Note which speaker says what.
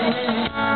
Speaker 1: Yeah.